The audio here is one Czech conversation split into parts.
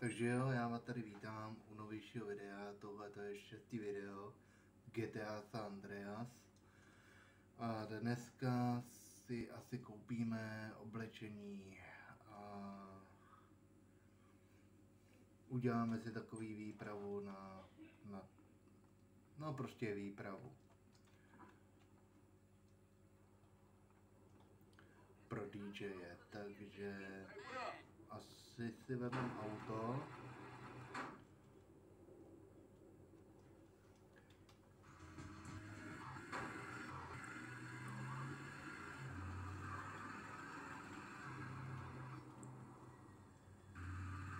Takže jo, já vás tady vítám u novějšího videa, tohle to je šestý video GTA San Andreas. A dneska si asi koupíme oblečení a uděláme si takový výpravu na, na no prostě výpravu. Pro DJe, takže asi si vezmeme auto.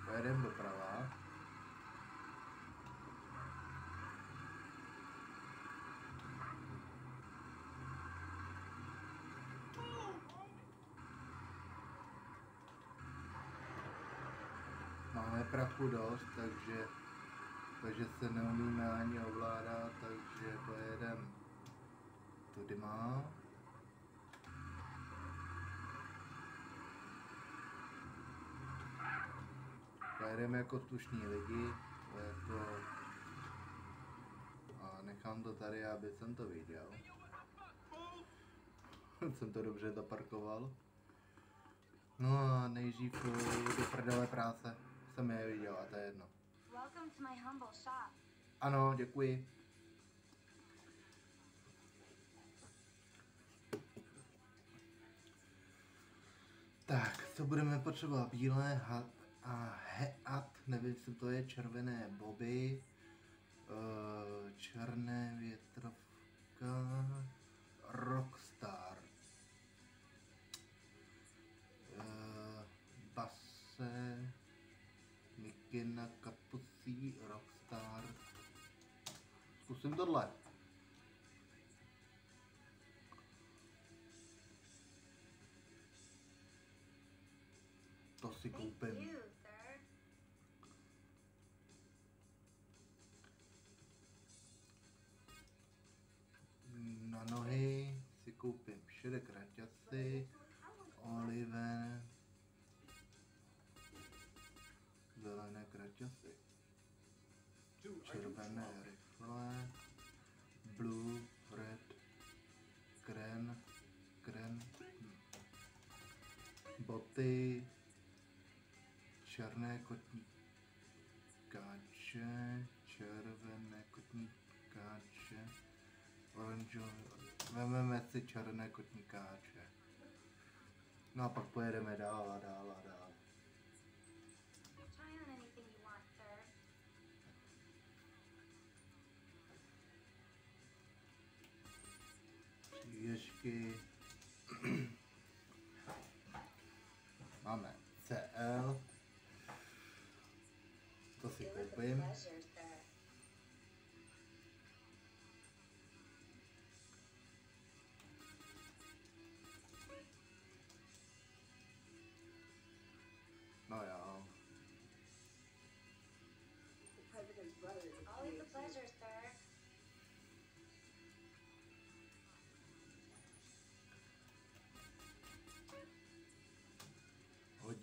Pojedeme doprava. Máme prachu dost, takže, takže se neumíme ani ovládat, takže pojedeme tudy má. Pojedeme jako slušní lidi, jako a nechám to tady, aby jsem to viděl. jsem to dobře zaparkoval. No a nejdřív do prdele práce jsem je viděl a to je jedno. Ano, děkuji. Tak, co budeme potřebovat? Bílé hat a heat, nevím, co to je, červené boby, eh, černé větrovka, rockstar, eh, base, mikina, kapucí, rockstar. Zkusím tohle. To si koupím. Na nohy si koupím šedé kraťasy, červené rifle, blue, red, kren, hm. boty, černé kotní káče, červené kotní káče, oranžové, vememe si černé kotní káče. No a pak pojedeme dál a dál a dál. Přívěšky. Máme CL. To si koupím.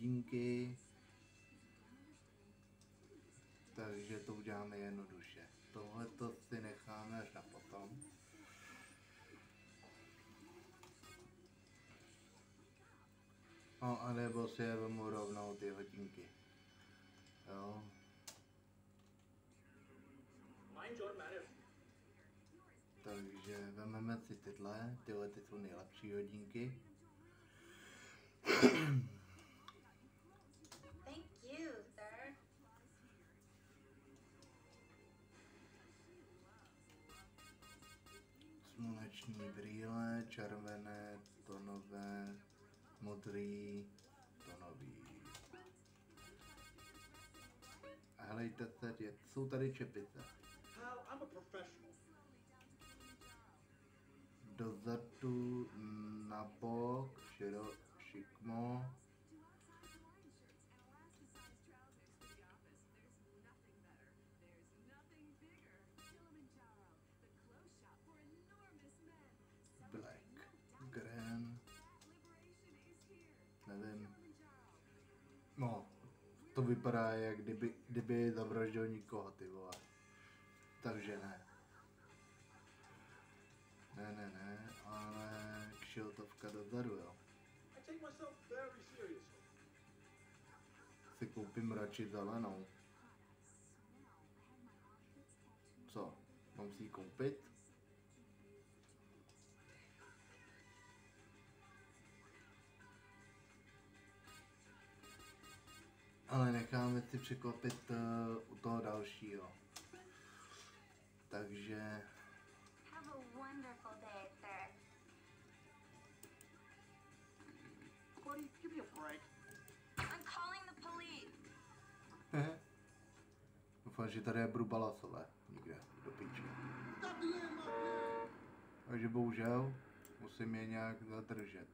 Hodinky. Takže to uděláme jednoduše. Tohle to si necháme až na potom. No, anebo si je vemu rovnou ty hodinky. Jo. Takže vezmeme si tyhle, tyhle ty jsou nejlepší hodinky. Červené, tonové, modrý, tonový. A helejte se, je, jsou tady čepice. Dozadu, na bok, širo, šikmo. Vypadá, jak kdyby, kdyby zavraždil nikoho, ty vole. Takže ne. Ne, ne, ne, ale kšiltovka dozadu, jo. Si koupím radši zelenou. Co? Mám si ji koupit? Ale necháme si překvapit uh, u toho dalšího. Takže Have a wonderful day, sir. Buddy, give me a break. I'm calling the police. doufám, že tady je Brubalasové nikde do man. Takže bohužel musím je nějak zadržet.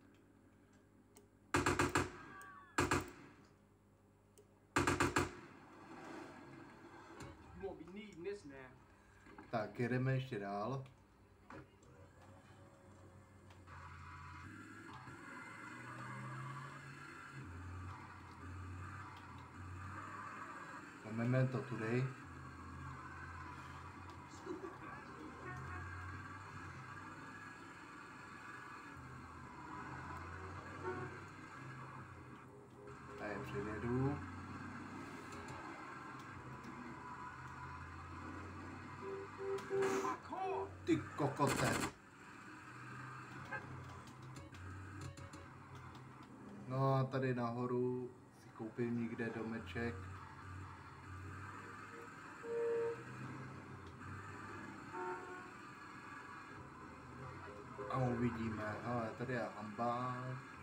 Tak, jedeme ještě dál. Memento today. Ty kokote. No a tady nahoru si koupím někde domeček. A uvidíme. Ale tady je hambáč.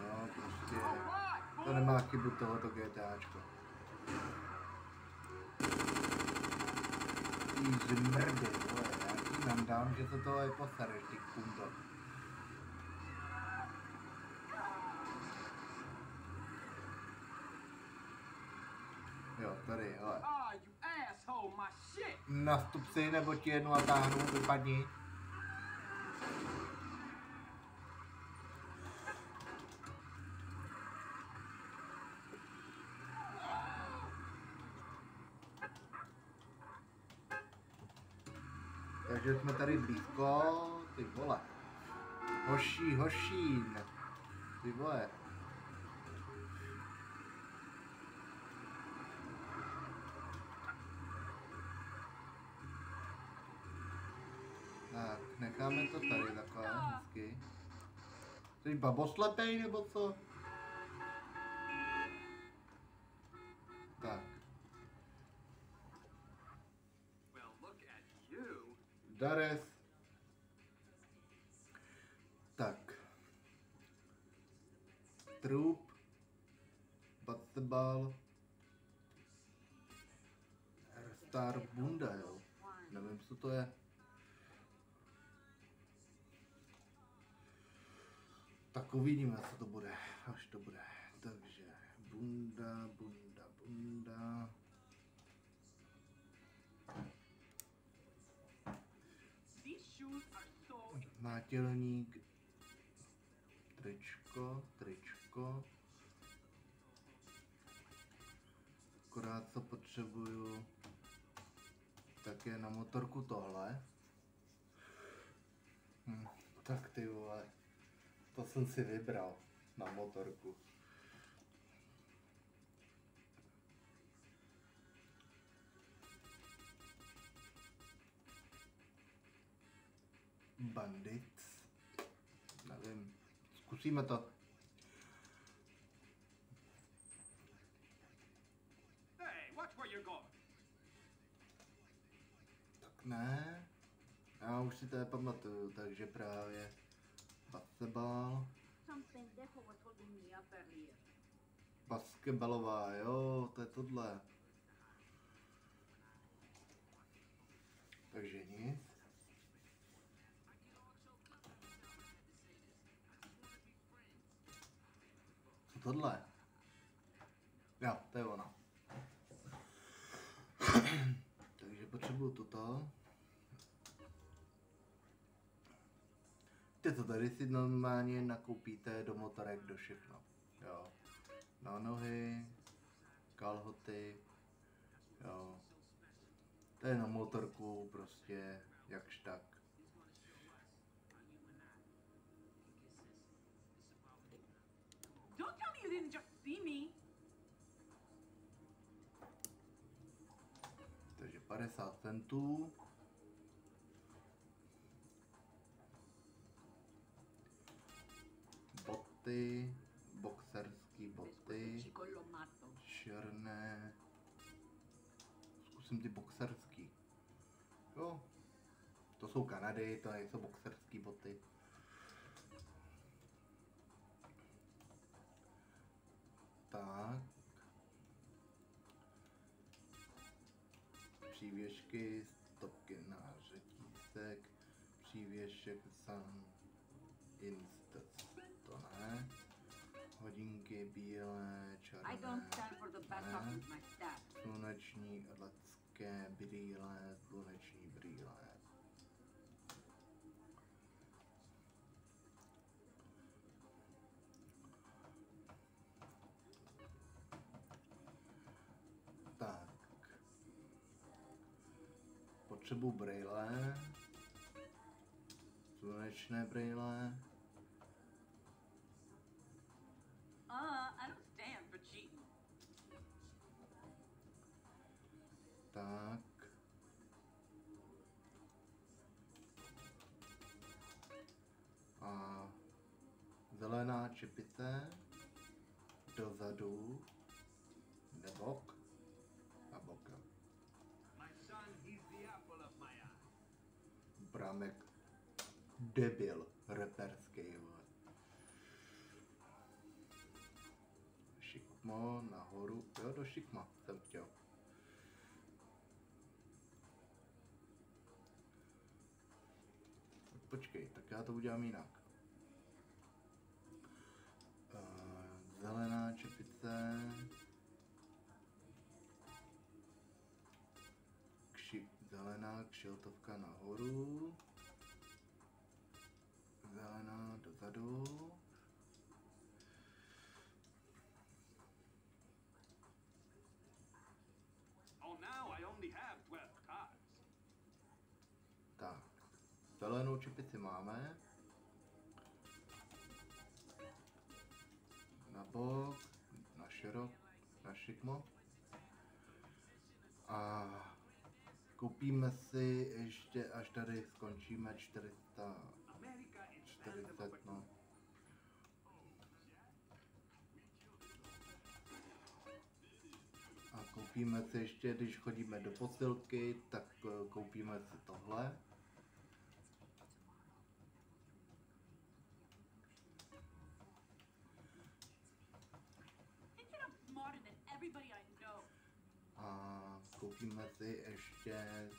No, prostě... Nemá chybu tohoto GTAčko. Ty zmrdy, vole, já ti nám dám, že to toho je posereš, ty kundo. Jo, tady, hele. Si, nebo ti jednu natáhnu, vypadni. Takže jsme tady blízko, ty vole. Hoší, hošín. Ty vole. Tak, necháme to tady takhle, hezky. Jsi baboslepej nebo co? Star Bunda, jo. Nevím, co to je. Tak uvidíme, co to bude, až to bude. Takže bunda, bunda, bunda. Nátělník, tričko, tričko. Akorát co potřebuju, je na motorku tohle. Hm, tak ty vole, to jsem si vybral na motorku. Bandit. Nevím. Zkusíme to. Už si to nepamatuju, takže právě basketbal. Basketbalová, jo, to je tohle. Takže nic. Co tohle? Jo, to je ono. Takže potřebuju toto. To tady si normálně nakoupíte do motorek do všechno. Jo. Na nohy, kalhoty, jo. To je na motorku prostě jakž tak. Don't tell me you didn't just see me. Takže 50 centů. Boty, boxerský boty, černé. Zkusím ty boxerský. Jo, to jsou Kanady, to nejsou boxerský boty. Tak. Přívěšky, stopky na řetízek, přívěšek Sun Instant, Hodinky bílé, I don't černé, stand for the with my dad. sluneční letecké brýle, sluneční brýle. Tak. Potřebuji brýle. Slunečné brýle. Zelená čepice dozadu, nebok a bokem. Brámek debil reperský, vole. Šikmo nahoru, jo, do šikma jsem chtěl. Počkej, tak já to udělám jinak. Zelená čepice. Kši, zelená kšiltovka nahoru. Zelená dozadu. Oh, now I only have 12 cards. Tak, zelenou čepici máme. Bok, na širok, na šikmo. A koupíme si ještě, až tady skončíme 400, America is land of 40, no. A koupíme si ještě, když chodíme do posilky, tak eh, koupíme si tohle. A koupíme si ještě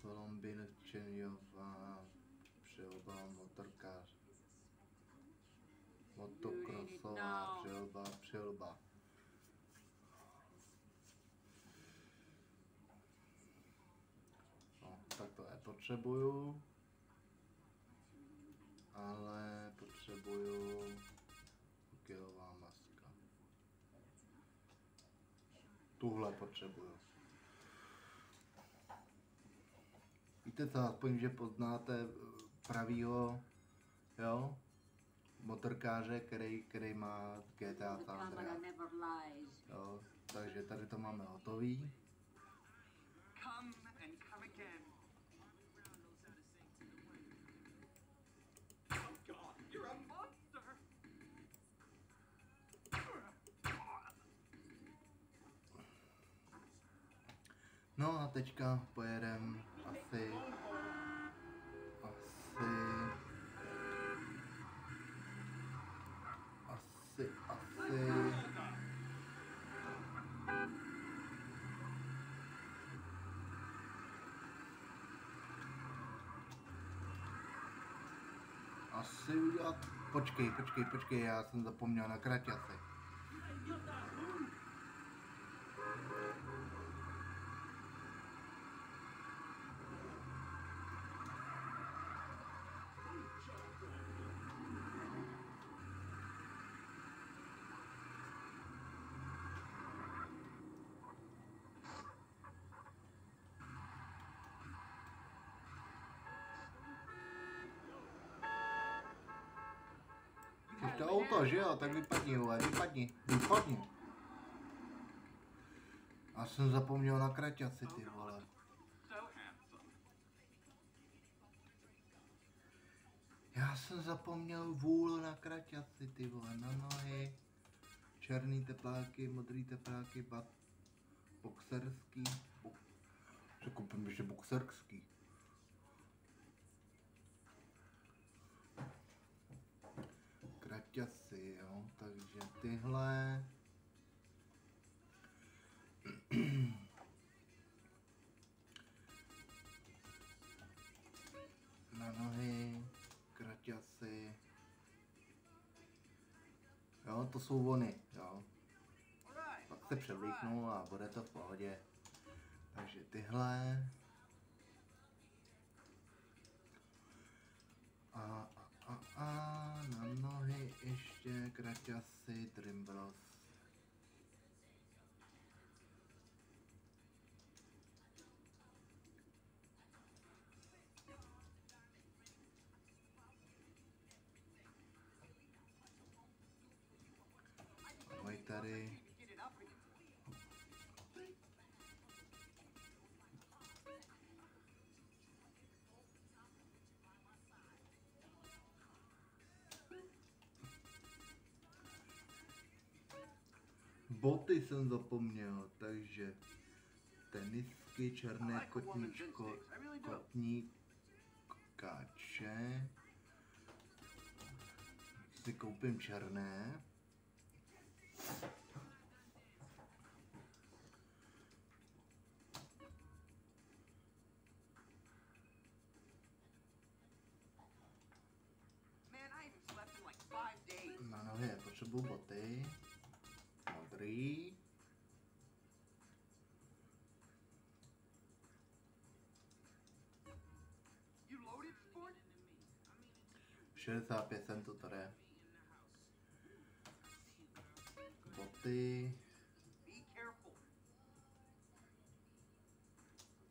Solombinčenjová přilba motorkář. Motokrosová No. přilba, přilba. No, tak to nepotřebuju. Ale potřebuju kilová maska. Tuhle potřebuju. Víte co, aspoň, že poznáte eh, pravýho, jo, motorkáře, který, který má GTA San Andreas. Jo, takže tady to máme hotový. No a teďka pojedem asi, asi, asi, asi, asi udělat, počkej, počkej, počkej, já jsem zapomněl na kraťasy. To auto, že jo? Tak vypadni, vole, vypadni, vypadni. Já jsem zapomněl na kraťaci, ty vole. Já jsem zapomněl vůl na kraťaci, ty vole, na nohy. Černý tepláky, modrý tepláky, bat, boxerský, bo, že koupím ještě boxerský. Kraťasy, jo, takže tyhle. Na nohy, kraťasy. Jo, to jsou vony, jo. Pak se převlíknu a bude to v pohodě. Takže tyhle. A, a, a, a ještě kraťasy Trimbros. Boty jsem zapomněl, takže tenisky, černé kotníčko, kotník, káče. Si koupím černé. Na nohy potřebuju boty. Modrý. You loaded, sport? 65 centů tady. Boty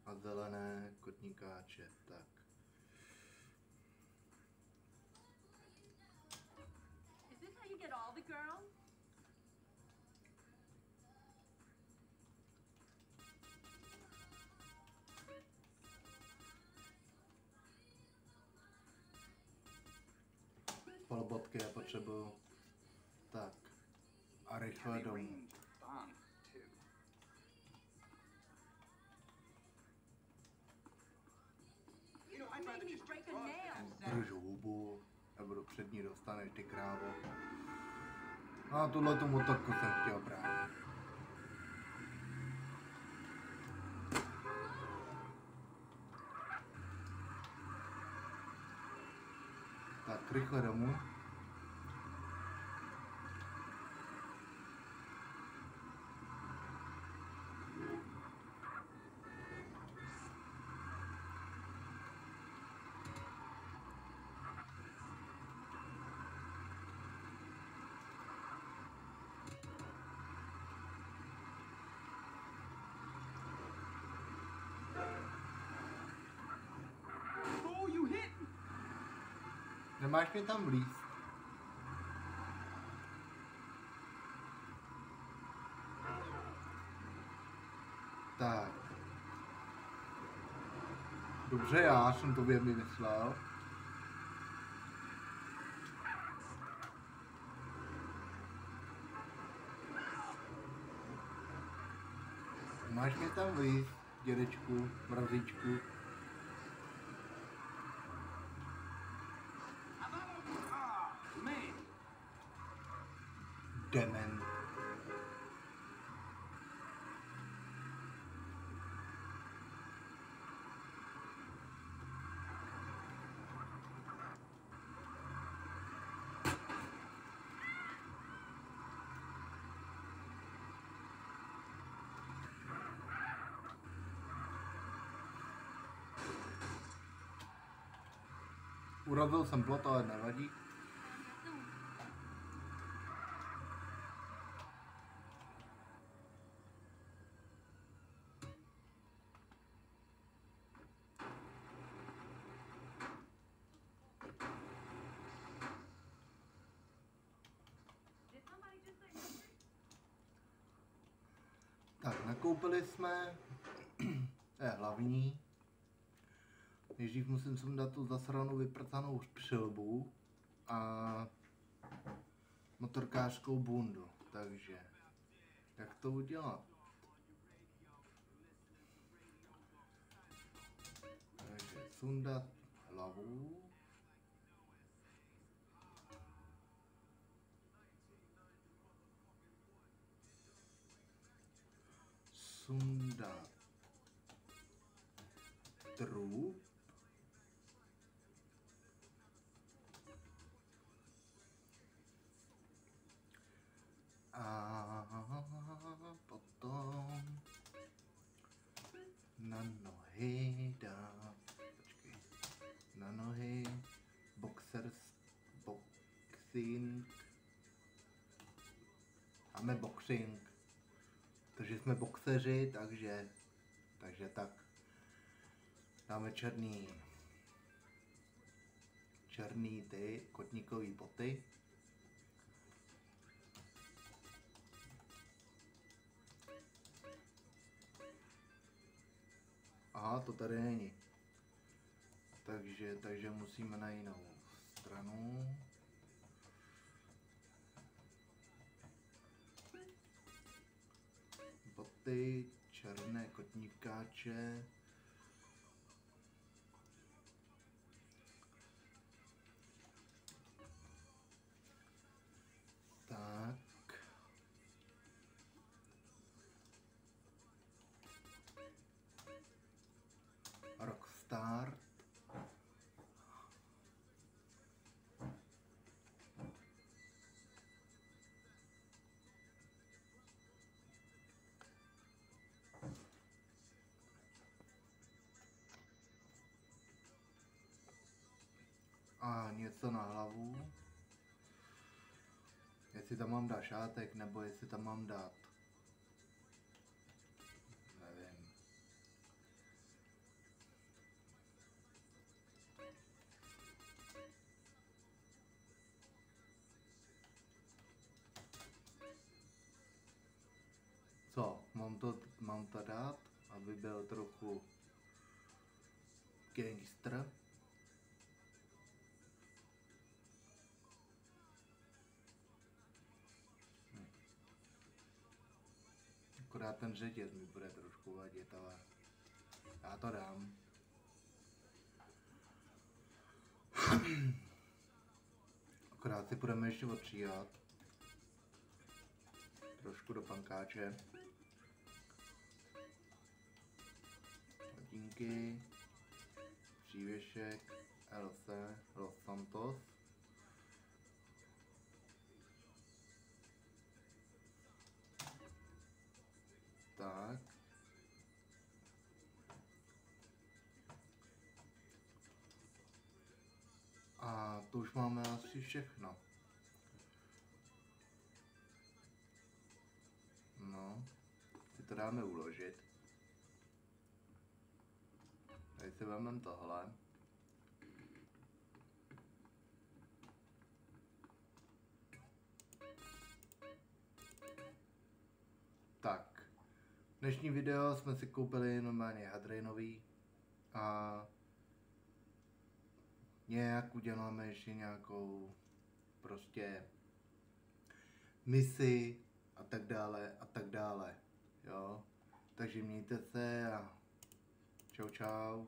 a zelené kotníkáče. Tak. Potřebuju. Tak. A rychle domů. Držu hubu. Nebudu před ní dostaneš ty krávo. A tuhle tu motorku jsem chtěl právě. Tak, rychle domů. Oh, you hit me. Nemáš mě tam vlízt. Tak. Dobře, já jsem to věrně myslel. Máš mě tam vlízt, dědečku, mrazíčku. Dement. Urazil jsem plot, ale nevadí. Nakoupili jsme, je hlavní. Nejdřív musím sundat tu zasranou vyprcanou přilbu a motorkářskou bundu. Takže, jak to udělat? Takže sundat hlavu. Trup. A potom na nohy dát, počkej, na nohy, boxers, boxing, máme boxing, takže jsme boxeři, takže, takže tak, dáme černý, černý ty kotníkový boty, Aha, to tady není. Takže, takže musíme na jinou stranu. Boty, černé kotníkáče. Rockstar. A něco na hlavu. Jestli tam mám dát šátek, nebo jestli tam mám dát Hm. Akorát ten řetěz mi bude trošku vadit, ale já to dám. Akorát si budeme ještě otříhat. Trošku do pankáče. Hodinky. Přívěšek. LC. Los Santos. Tak. A to už máme asi všechno. No, si to dáme uložit. Si tohle. Tak. Dnešní video jsme si koupili normálně hadrinový a nějak uděláme ještě nějakou prostě misi a tak dále a tak dále, jo. Takže mějte se a čau čau.